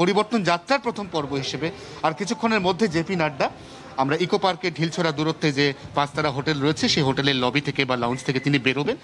পরিবর্তন যাত্রার প্রথম পর্ব হিসেবে। আর কিছুক্ষণের মধ্যে জেপি নাড্ডা, আমরা ইকো পার্কে ঢিলছড়া দূরত্বে যে পাঁচতারা হোটেল রয়েছে, সেই হোটেলের লবি থেকে বা লাউঞ্জ থেকে তিনি বেরোবেন।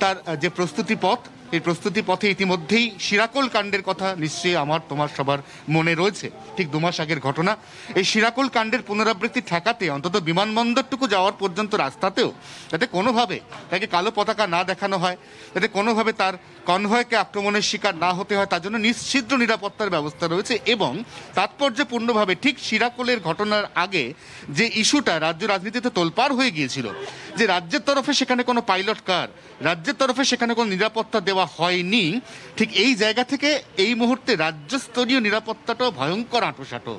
তার যে প্রস্তুতি পথ এই প্রস্তুতি পথে ইতিমধ্যেই শিরাকোল কাণ্ডের কথা নিশ্চয়ই আমার, তোমার সবার মনে রয়েছে। ঠিক দু মাস আগের ঘটনা। এই শিরাকোল কাণ্ডের পুনরাবৃত্তি ঠেকাতে, অন্তত বিমানবন্দরটুকু যাওয়ার পর্যন্ত রাস্তাতেও, যাতে কোনোভাবে তাকে কালো পতাকা না দেখানো হয়, যাতে কোনোভাবে তার কনভয়কে আক্রমণের শিকার না হতে হয়, তার জন্য নিশ্চিদ্র নিরাপত্তার ব্যবস্থা রয়েছে এবং তাৎপর্যপূর্ণভাবে ঠিক শিরাকোলের ঘটনার আগে যে ইস্যুটা রাজ্য রাজনীতিতে তোলপাড় হয়ে গিয়েছিল, যে রাজ্যের তরফে সেখানে কোনো পাইলট কার, রাজ্যের তরফে সেখানে কোনো নিরাপত্তা দেওয়া হয়নি, ঠিক এই জায়গা থেকে এই মুহূর্তে রাজ্যস্তরীয় নিরাপত্তাটাও ভয়ঙ্কর আঁটোসাঁটো।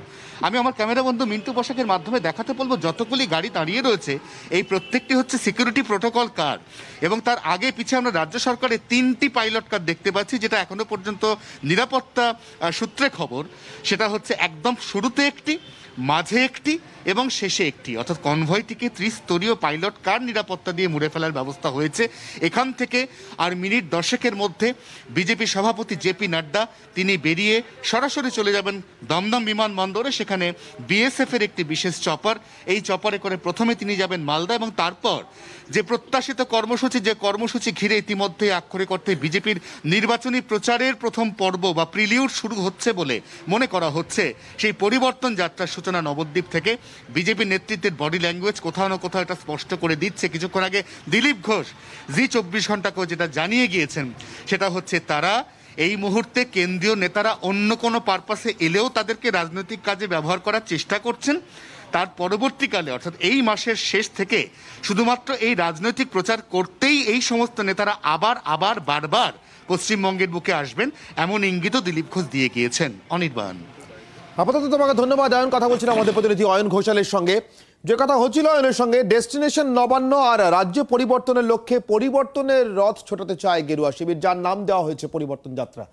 আমি আমার ক্যামেরা বন্ধু মিন্টু পোশাকের মাধ্যমে দেখাতে বলব, যতগুলি গাড়ি দাঁড়িয়ে রয়েছে, এই প্রত্যেকটি হচ্ছে সিকিউরিটি প্রোটোকল কার এবং তার আগে পিছিয়ে আমরা রাজ্য সরকারের তিনটি পাইলট কার দেখতে পাচ্ছি, যেটা এখনও পর্যন্ত নিরাপত্তা সূত্রে খবর। সেটা হচ্ছে একদম শুরুতে একটি মাঝে একটি এবং শেষে একটি। অর্থাৎ কনভয়টিকে ত্রিস্তরীয় পাইলট কার নিরাপত্তা দিয়ে মুড়ে ফেলার ব্যবস্থা হয়েছে? এখান থেকে আর মিনিট দশেকের মধ্যে বিজেপি সভাপতি জেপি নাড্ডা, তিনি বেরিয়ে সরাসরি চলে যাবেন দমদম বিমানবন্দরে। সেখানে বিএসএফ এর একটি বিশেষ চপার। এই চপারে করে প্রথমে তিনি যাবেন মালদা এবং তারপর যে প্রত্যাশিত কর্মসূচি, যে কর্মসূচি ঘিরে ইতিমধ্যে আক্ষরিক অর্থে বিজেপির নির্বাচনী প্রচারের প্রথম পর্ব বা প্রিলিউড শুরু হচ্ছে বলে মনে করা হচ্ছে। সেই পরিবর্তন যাত্রার সূচনা নবদ্বীপ থেকে বিজেপি নেতৃত্বের বডি ল্যাঙ্গুয়েজ কোথাও না কোথাও এটা স্পষ্ট করে দিচ্ছে। কিছুক্ষণ আগে দিলীপ ঘোষ জি চব্বিশ ঘন্টাকেও যেটা জানিয়ে গিয়েছেন, সেটা হচ্ছে তারা এই মুহূর্তে কেন্দ্রীয় নেতারা অন্য কোনো পারপাসে এলেও তাদেরকে রাজনৈতিক কাজে ব্যবহার করার চেষ্টা করছেন। তার পরবর্তীকালে, অর্থাৎ এই মাসের শেষ থেকে শুধুমাত্র এই রাজনৈতিক প্রচার করতেই এই সমস্ত নেতারা আবার আবার, বারবার পশ্চিমবঙ্গের বুকে আসবেন, এমন ইঙ্গিতও দিলীপ ঘোষ দিয়ে গিয়েছেন। অনির্বাণ। আপাতত তোমাকে ধন্যবাদ অয়ন কথা বলছিলাম আমাদের প্রতিনিধি অয়ন ঘোষালের সঙ্গে। যে কথা হচ্ছিল অয়নের সঙ্গে, ডেস্টিনেশন নবান্ন আর রাজ্য পরিবর্তনের লক্ষ্যে পরিবর্তনের রথ ছোটাতে চায় গেরুয়া শিবির, যার নাম দেওয়া হয়েছে পরিবর্তন যাত্রা।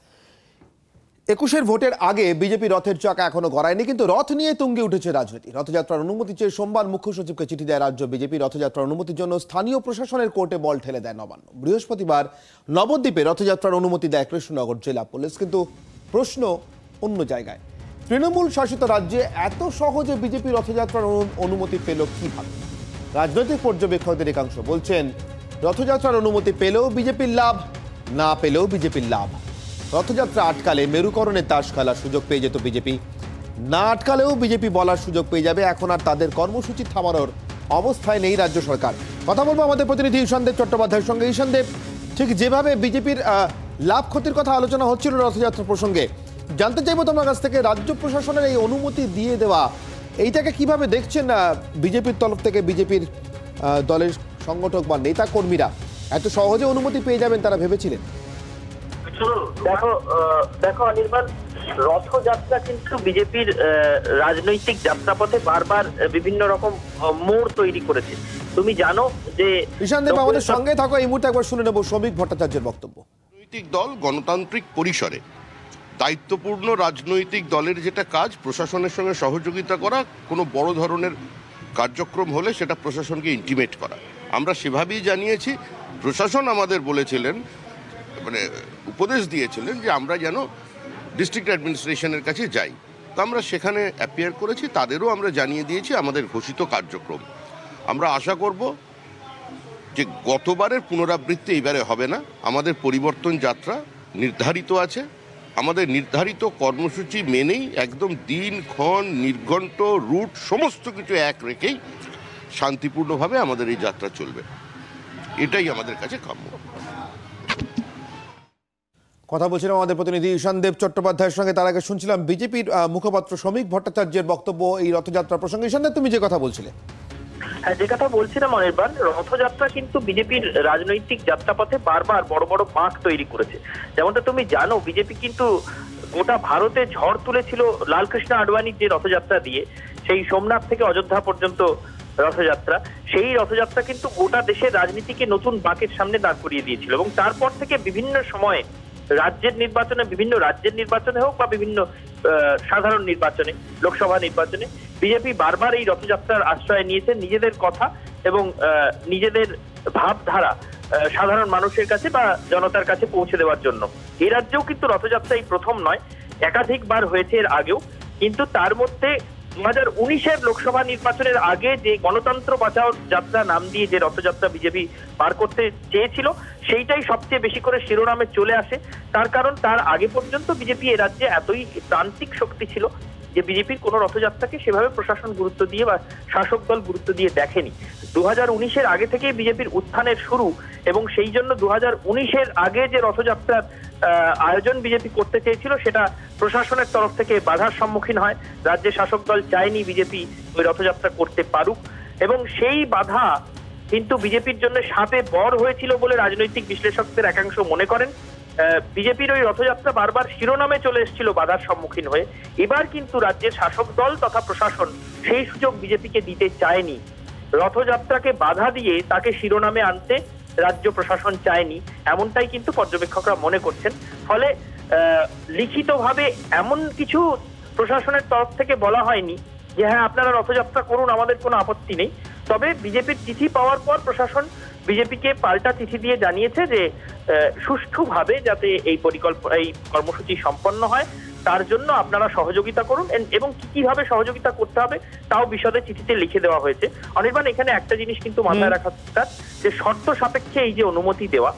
একুশের ভোটের আগে বিজেপি রথের চাকা এখনও গড়ায়নি, কিন্তু রথ নিয়ে তুঙ্গে উঠেছে রাজনীতি। রথযাত্রার অনুমতি চেয়ে সোমবার মুখ্য সচিবকে চিঠি দেয় রাজ্য বিজেপি। রথযাত্রার অনুমতির জন্য স্থানীয় প্রশাসনের কোর্টে বল ঠেলে দেয় নবান্ন। বৃহস্পতিবার নবদ্বীপে রথযাত্রার অনুমতি দেয় কৃষ্ণনগর জেলা পুলিশ, কিন্তু প্রশ্ন অন্য জায়গায়। তৃণমূল শাসিত রাজ্যে এত সহজে বিজেপি রথযাত্রার অনুমতি পেল কীভাবে? রাজনৈতিক পর্যবেক্ষকদের একাংশ বলছেন, রথযাত্রার অনুমতি পেলেও বিজেপির লাভ, না পেলেও বিজেপির লাভ। রথযাত্রা আটকালে মেরুকরণের তাস খেলার সুযোগ পেয়ে যেত বিজেপি। না আটকালেও বিজেপি বলার সুযোগ পেয়ে যাবে, এখন আর তাদের কর্মসূচি থামানোর অবস্থায় নেই রাজ্য সরকার। কথা বলব আমাদের প্রতিনিধি ঈশানদেব চট্টোপাধ্যায়ের সঙ্গে। ঈশানদেব ঠিক যেভাবে বিজেপির লাভ ক্ষতির কথা আলোচনা হচ্ছিল রথযাত্রা প্রসঙ্গে জানতে চাইব তোমার কাছ থেকে রাজ্য প্রশাসনের এই অনুমতি দিয়ে দেওয়া এইটাকে কীভাবে দেখছেন বিজেপির তরফ থেকে বিজেপির দলের সংগঠক বা নেতা কর্মীরা এত সহজে অনুমতি পেয়ে যাবেন তারা ভেবেছিলেন। দেখো দেখো অনির্বাণ রথযাত্রা কিন্তু বিজেপির রাজনৈতিক যাত্রাপথে বারবার বিভিন্ন রকম মোড় তৈরি করেছে। তুমি জানো যে ঈশানদেব আমাদের সঙ্গে থাকো এই মুহূর্তে একবার শুনে নেব শ্রমিক ভট্টাচার্যের বক্তব্য। রাজনৈতিক দল গণতান্ত্রিক পরিসরে দায়িত্বপূর্ণ রাজনৈতিক দলের যেটা কাজ, প্রশাসনের সঙ্গে সহযোগিতা করা, কোনো বড় ধরনের কার্যক্রম হলে সেটা প্রশাসনকে ইন্টিমেট করা। আমরা সেভাবেই জানিয়েছি, প্রশাসন আমাদের বলেছিলেন মানে উপদেশ দিয়েছিলেন যে আমরা যেন ডিস্ট্রিক্ট অ্যাডমিনিস্ট্রেশনের কাছে যাই। তো আমরা সেখানে অ্যাপিয়ার করেছি, তাদেরও আমরা জানিয়ে দিয়েছি আমাদের ঘোষিত কার্যক্রম। আমরা আশা করব যে গতবারের পুনরাবৃত্তি এইবারে হবে না, আমাদের পরিবর্তন যাত্রা নির্ধারিত আছে। আমাদের নির্ধারিত কর্মসূচি মেনেই একদম দিন, ক্ষণ, নির্ঘণ্ট, রুট, সমস্ত কিছু এক রেখেই শান্তিপূর্ণভাবে আমাদের এই যাত্রা চলবে। এটাই আমাদের কাছে কাম্য। কথা বলছিলাম আমাদের প্রতিনিধি ঈশানদেব চট্টোপাধ্যায়ের সঙ্গে। তার আগে শুনছিলাম বিজেপির মুখপাত্র শ্রমিক ভট্টাচার্যের বক্তব্য এই রথযাত্রা প্রসঙ্গে। ঈশানদেব তুমি যে কথা বলছিলে। যে কথা বলছিলাম অনেকবার রথযাত্রা কিন্তু বিজেপির রাজনৈতিক যাত্রাপথে বারবার বড় বড় বাঁক তৈরি করেছে। যেমনটা তুমি জানো, বিজেপি কিন্তু গোটা ভারতে ঝড় তুলেছিল লালকৃষ্ণ আডবাণীর যে রথযাত্রা দিয়ে, সেই সোমনাথ থেকে অযোধ্যা পর্যন্ত রথযাত্রা। সেই রথযাত্রা কিন্তু গোটা দেশের রাজনীতিকে নতুন বাঁকের সামনে দাঁড় করিয়ে দিয়েছিল এবং তারপর থেকে বিভিন্ন সময়ে রাজ্যের নির্বাচনে, বিভিন্ন রাজ্যের নির্বাচনে হোক বা বিভিন্ন সাধারণ নির্বাচনে, লোকসভা নির্বাচনে, বিজেপি বারবার এই রথযাত্রার আশ্রয় নিয়েছে নিজেদের কথা এবং নিজেদের ভাবধারা সাধারণ মানুষের কাছে বা জনতার কাছে পৌঁছে দেওয়ার জন্য। এই রাজ্যেও কিন্তু রথযাত্রা এই প্রথম নয়, একাধিকবার হয়েছে এর আগেও। কিন্তু তার মধ্যে দু হাজার লোকসভা নির্বাচনের আগে যে গণতন্ত্র বাঁচাও যাত্রা নাম দিয়ে যে রথযাত্রা বিজেপি পার করতে চেয়েছিল, সেইটাই সবচেয়ে বেশি করে শিরোনামে চলে আসে। তার কারণ, তার আগে পর্যন্ত বিজেপি এ রাজ্যে এতই প্রান্তিক শক্তি ছিল যে বিজেপির কোনো রথযাত্রাকে সেভাবে প্রশাসন গুরুত্ব দিয়ে বা শাসক দল গুরুত্ব দিয়ে দেখেনি। দু হাজার উনিশের আগে থেকেই বিজেপির উত্থানের শুরু এবং সেই জন্য দু হাজার উনিশের আগে যে রথযাত্রার আয়োজন বিজেপি করতে চেয়েছিল সেটা প্রশাসনের তরফ থেকে বাধার সম্মুখীন হয়। রাজ্যের শাসক দল চায়নি বিজেপি ওই রথযাত্রা করতে পারুক। এবং সেই বাধা কিন্তু বিজেপির জন্য সাপে বর হয়েছিল বলে রাজনৈতিক বিশ্লেষকদের একাংশ মনে করেন। বিজেপির ওই রথযাত্রা বারবার শিরোনামে চলে এসেছিল বাধার সম্মুখীন হয়ে। এবার কিন্তু রাজ্যের শাসক দল তথা প্রশাসন সেই সুযোগ বিজেপিকে দিতে চায়নি। রথযাত্রাকে বাধা দিয়ে তাকে শিরোনামে আনতে রাজ্য প্রশাসন চায়নি, এমনটাই কিন্তু পর্যবেক্ষকরা মনে করছেন। ফলে লিখিতভাবে এমন কিছু প্রশাসনের তরফ থেকে বলা হয়নি যে হ্যাঁ আপনারা রথযাত্রা করুন, আমাদের কোনো আপত্তি নেই। তবে বিজেপির চিঠি পাওয়ার পর প্রশাসন বিজেপিকে পাল্টা চিঠি দিয়ে জানিয়েছে যে সুষ্ঠুভাবে যাতে এই পরিকল্পনা এই কর্মসূচি সম্পন্ন হয় তার জন্য আপনারা সহযোগিতা করুন। এবং কি কীভাবে সহযোগিতা করতে হবে তাও বিশদে চিঠিতে লিখে দেওয়া হয়েছে। অনির্বাণ এখানে একটা জিনিস কিন্তু মাথায় রাখা দরকার যে শর্ত সাপেক্ষে এই যে অনুমতি দেওয়া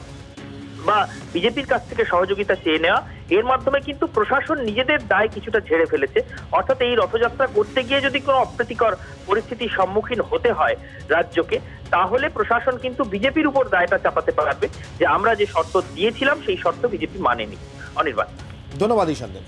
বা বিজেপির কাছ থেকে সহযোগিতা চেয়ে নেওয়া, এর মাধ্যমে কিন্তু প্রশাসন নিজেদের দায় কিছুটা ঝেড়ে ফেলেছে। অর্থাৎ এই রথযাত্রা করতে গিয়ে যদি কোনো অপ্রীতিকর পরিস্থিতির সম্মুখীন হতে হয় রাজ্যকে, তাহলে প্রশাসন কিন্তু বিজেপির উপর দায়টা চাপাতে পারবে যে আমরা যে শর্ত দিয়েছিলাম, সেই শর্ত বিজেপি মানেনি। অনির্বাণ। ধন্যবাদ ঈশানদের